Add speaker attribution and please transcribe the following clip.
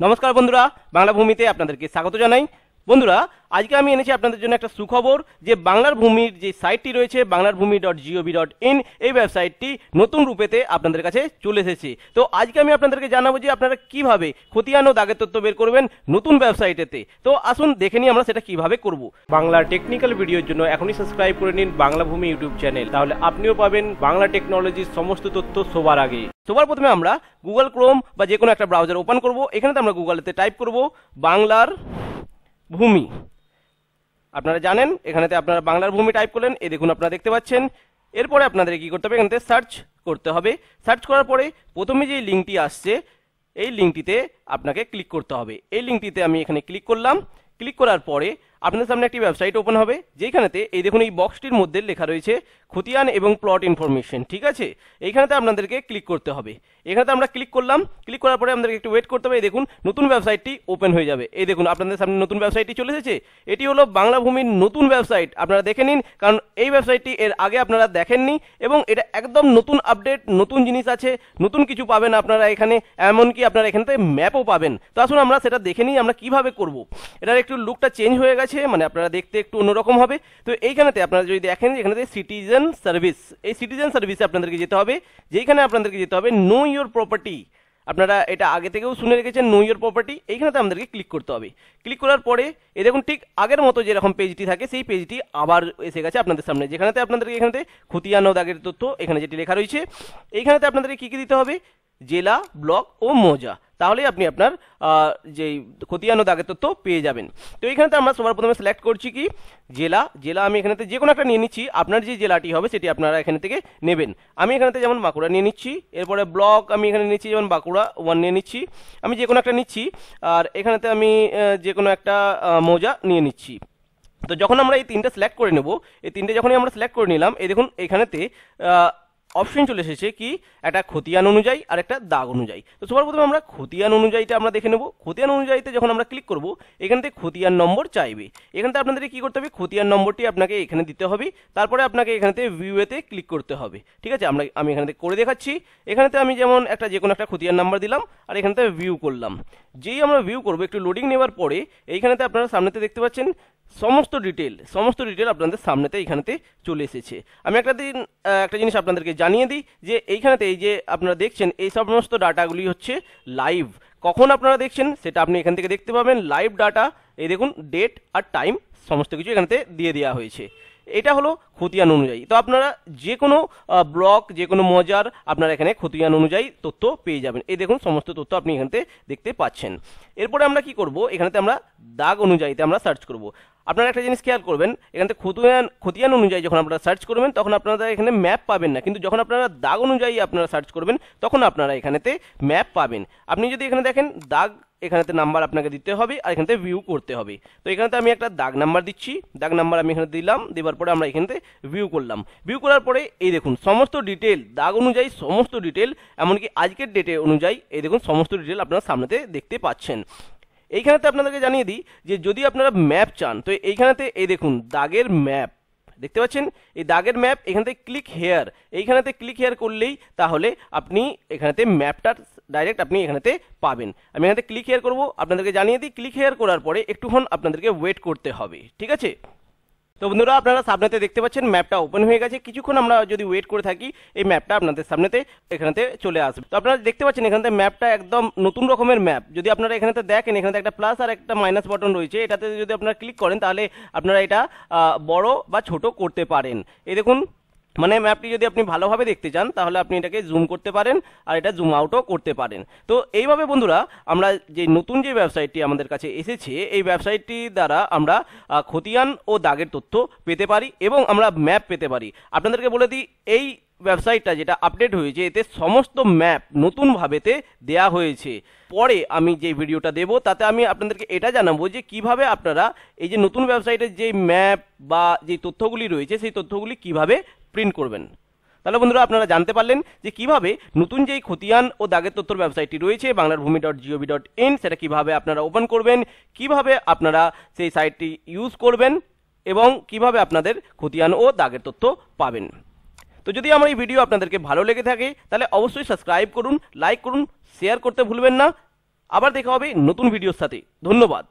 Speaker 1: নমস্কার বন্ধুরা, বাংলা ভূমিতে আপনাদেরকে স্বাগত জানাই। বন্ধুরা, আজকে আমি এনেছি আপনাদের জন্য একটা সুখবর যে বাংলার ভূমির যে সাইটটি রয়েছে বাংলার ভূমি ডট জিওভি ডট ইন এই ওয়েবসাইটটি নতুন রূপেতে আপনাদের কাছে চলে এসেছে। তো আজকে আমি আপনাদেরকে জানাব যে আপনারা কীভাবে খতিয়ান ও দাগের তথ্য বের করবেন নতুন ওয়েবসাইটেতে। তো আসুন, দেখে নিই আমরা সেটা কীভাবে করব। বাংলার টেকনিক্যাল ভিডিওর জন্য এখনই সাবস্ক্রাইব করে নিন বাংলা ভূমি ইউটিউব চ্যানেল। তাহলে আপনিও পাবেন বাংলা টেকনোলজির সমস্ত তথ্য সবার আগে। সবার প্রথমে আমরা গুগল ক্রোম বা যে কোনো একটা ব্রাউজার ওপেন করব। এখানে তো আমরা গুগলেতে টাইপ করব বাংলার ভূমি। আপনারা জানেন, এখানেতে আপনারা বাংলার ভূমি টাইপ করলেন। এই দেখুন আপনারা দেখতে পাচ্ছেন। এরপরে আপনাদের কি করতে হবে? এখানে সার্চ করতে হবে। সার্চ করার পরে প্রথমে যে লিঙ্কটি আসছে, এই লিঙ্কটিতে আপনাকে ক্লিক করতে হবে। এই লিঙ্কটিতে আমি এখানে ক্লিক করলাম। ক্লিক করার পরে আপনাদের সামনে একটি ওয়েবসাইট ওপেন হবে। যেখানেতে এই দেখুন এই বক্সটির মধ্যে লেখা রয়েছে খতিয়ান এবং প্লট ইনফরমেশন ঠিক আছে? এইখানেতে আপনাদেরকে ক্লিক করতে হবে। এখানেতে আমরা ক্লিক করলাম ক্লিক করার পরে আমাদেরকে একটু ওয়েট করতে হবে। এই দেখুন, নতুন ওয়েবসাইটটি ওপেন হয়ে যাবে। এই দেখুন, আপনাদের সামনে নতুন ওয়েবসাইটটি চলে এসেছে। এটি হলো বাংলা ভূমির নতুন ওয়েবসাইট আপনারা দেখে নিন, কারণ এই ওয়েবসাইটটি এর আগে আপনারা দেখেননি এবং এটা একদম নতুন আপডেট নতুন জিনিস আছে, নতুন কিছু পাবেন আপনারা এখানে, এমনকি আপনারা এখান থেকে ম্যাপও পাবেন। তো আসুন আমরা সেটা দেখে নিই, আমরা কীভাবে করব। এটার একটু লুকটা চেঞ্জ হয়ে গেছে মানে আপনারা দেখতে একটু অন্যরকম হবে। তো এইখানেতে আপনারা যদি দেখেন, এখানেতে সিটিজেন সার্ভিস এই সিটিজেন সার্ভিসে আপনাদেরকে যেতে হবে। যেখানে আপনাদেরকে যেতে হবে নো ইয়োর প্রপার্টি আপনারা এটা আগে থেকেও শুনে রেখেছেন নো ইয়োর প্রপার্টি এইখানেতে আমাদেরকে ক্লিক করতে হবে। ক্লিক করার পরে, এ দেখুন ঠিক আগের মতো যেরকম পেজটি থাকে, সেই পেজটি আবার এসে গেছে আপনাদের সামনে। যেখানেতে আপনাদেরকে এখানেতে খতিয়ান দাগের তথ্য, এখানে যেটি লেখা রয়েছে, এইখানেতে আপনাদেরকে কী কী দিতে হবে? জেলা, ব্লক ও মৌজা। তাহলে আপনি আপনার যেই খতিয়ান ও দাগের তথ্য পেয়ে যাবেন। তো এইখানেতে আমরা সবার প্রথমে সিলেক্ট করছি কি? জেলা। জেলা আমি এখানেতে যে কোনো একটা নিয়ে নিচ্ছি। আপনার যে জেলাটি হবে সেটি আপনারা এখান থেকে নেবেন। আমি এখানেতে যেমন বাঁকুড়া নিয়ে নিচ্ছি, এরপরে ব্লক আমি এখানে নিচ্ছি, যেমন বাঁকুড়া ওয়ান নিয়ে নিচ্ছি। আমি যে কোনো একটা নিচ্ছি, আর এখানেতে আমি যে কোনো একটা মৌজা নিয়ে নিচ্ছি। তো যখন আমরা এই তিনটে সিলেক্ট করে নেব, এই তিনটে যখনই আমরা সিলেক্ট করে নিলাম, এই দেখুন এখানেতে অপশন চলে এসেছে কি, একটা খতিয়ান অনুযায়ী আর একটা দাগ অনুযায়ী। তো সবার প্রথমে আমরা খতিয়ান অনুযায়ীটা আমরা দেখে নেব। খতিয়ান অনুযায়ীতে যখন আমরা ক্লিক করব, এখান থেকে খতিয়ান নম্বর চাইবে। এখানতে আপনাদের কি করতে হবে? খতিয়ান নম্বরটি আপনাকে এখানে দিতে হবে। তারপরে আপনাকে এখানেতে ভিউয়েতে ক্লিক করতে হবে। ঠিক আছে? আমরা, আমি এখানে করে দেখাচ্ছি। এখানেতে আমি যেমন একটা যে কোনো একটা খতিয়ান নাম্বার দিলাম আর এখানে থেকে ভিউ করলাম। যেই আমরা ভিউ করব একটু লোডিং নেওয়ার পরে, এইখানেতে আপনারা সামনেতে দেখতে পাচ্ছেন সমস্ত ডিটেল সমস্ত ডিটেল আপনাদের সামনেতে এইখানেতে চলে এসেছে। আমি একটা দিন একটা জিনিস আপনাদেরকে জানিয়ে দিই যে এইখানেতে এই যে আপনারা দেখছেন, এই সমস্ত ডাটাগুলি হচ্ছে লাইভ কখন আপনারা দেখছেন সেটা আপনি এখান থেকে দেখতে পাবেন। লাইভ ডাটা এই দেখুন ডেট আর টাইম সমস্ত কিছু এখানেতে দিয়ে দেওয়া হয়েছে। এটা হলো খতিয়ান অনুযায়ী। তো আপনারা যে কোনো ব্লক যে কোনো মজার আপনারা এখানে খতিয়ান অনুযায়ী তথ্য পেয়ে যাবেন। এই দেখুন, সমস্ত তথ্য আপনি এখানেতে দেখতে পাচ্ছেন। এরপরে আমরা কি করব? এখানেতে আমরা দাগ অনুযায়ীতে আমরা সার্চ করব। আপনারা একটা জিনিস খেয়াল করবেন, এখান থেকে খতিয়ান খতিয়ান অনুযায়ী যখন আপনারা সার্চ করবেন, তখন আপনারা এখানে ম্যাপ পাবেন না। কিন্তু যখন আপনারা দাগ অনুযায়ী আপনারা সার্চ করবেন, তখন আপনারা এখানেতে ম্যাপ পাবেন। আপনি যদি এখানে দেখেন, দাগ এখানেতে নাম্বার আপনাকে দিতে হবে আর এখানে ভিউ করতে হবে। তো এখানেতে আমি একটা দাগ নাম্বার দিচ্ছি। দাগ নাম্বার আমি এখানে দিলাম, দেওয়ার পরে আমরা এখানেতে ভিউ করলাম। ভিউ করার পরে এই দেখুন, সমস্ত ডিটেল দাগ অনুযায়ী সমস্ত ডিটেল এমনকি আজকের ডেটে অনুযায়ী এই দেখুন, সমস্ত ডিটেল আপনারা সামনেতে দেখতে পাচ্ছেন। এইখানেতে আপনাদেরকে জানিয়ে দিই যে যদি আপনারা ম্যাপ চান, তো এইখানেতে এই দেখুন, দাগের ম্যাপ। দেখতে পাচ্ছেন? এই দাগের ম্যাপ এখান থেকে ক্লিক হেয়ার এইখানেতে ক্লিক হেয়ার করলেই তাহলে আপনি এখানেতে ম্যাপটার ডাইরেক্ট আপনি এখানেতে পাবেন। আমি এখানে ক্লিক হেয়ার করব। আপনাদেরকে জানিয়ে দিই ক্লিক হেয়ার করার পরে একটুক্ষণ আপনাদেরকে ওয়েট করতে হবে। ঠিক আছে? তো বন্ধুরা, আপনারা সামনেতে দেখতে পাচ্ছেন ম্যাপটা ওপেন হয়ে গেছে। কিছুক্ষণ আমরা যদি ওয়েট করে থাকি, এই ম্যাপটা আপনাদের সামনেতে, এখানেতে চলে আসবে। তো আপনারা দেখতে পাচ্ছেন এখানে ম্যাপটা একদম নতুন রকমের ম্যাপ যদি আপনারা এখানেতে দেখেন এখানে একটা প্লাস আর একটা মাইনাস বাটন রয়েছে। এটাতে যদি আপনারা ক্লিক করেন, তাহলে আপনারা এটা বড় বা ছোট করতে পারেন। এই দেখুন মানে ম্যাপটি যদি আপনি ভালোভাবে দেখতে চান, তাহলে আপনি এটাকে জুম করতে পারেন, আর এটা জুম আউটও করতে পারেন। তো এইভাবে বন্ধুরা, আমরা যে নতুন যে ওয়েবসাইটটি আমাদের কাছে এসেছে, এই ওয়েবসাইটটি দ্বারা আমরা খতিয়ান ও দাগের তথ্য পেতে পারি এবং আমরা ম্যাপ পেতে পারি। আপনাদেরকে বলে দিই, এই ওয়েবসাইটটা যেটা আপডেট হয়েছে, এতে সমস্ত ম্যাপ নতুনভাবেতে দেয়া হয়েছে। পরে আমি যে ভিডিওটা দেব, তাতে আমি আপনাদেরকে এটা জানাব যে কীভাবে আপনারা এই যে নতুন ওয়েবসাইটের যে ম্যাপ বা যে তথ্যগুলি রয়েছে, সেই তথ্যগুলি কীভাবে প্রিন্ট করবেন। তাহলে বন্ধুরা আপনারা জানতে পারলেন যে কীভাবে নতুন যেই খতিয়ান ও দাগের তথ্যর ওয়েবসাইটটি রয়েছে বাংলার ভূমি ডট জিওভি ডট ইন সেটা কীভাবে আপনারা ওপেন করবেন, কীভাবে আপনারা সেই সাইটটি ইউজ করবেন এবং কীভাবে আপনাদের খতিয়ান ও দাগের তথ্য পাবেন। তো যদি আমার এই ভিডিও আপনাদেরকে ভালো লেগে থাকে, তাহলে অবশ্যই সাবস্ক্রাইব করুন লাইক করুন শেয়ার করতে ভুলবেন না। আবার দেখা হবে নতুন ভিডিওর সাথে। ধন্যবাদ।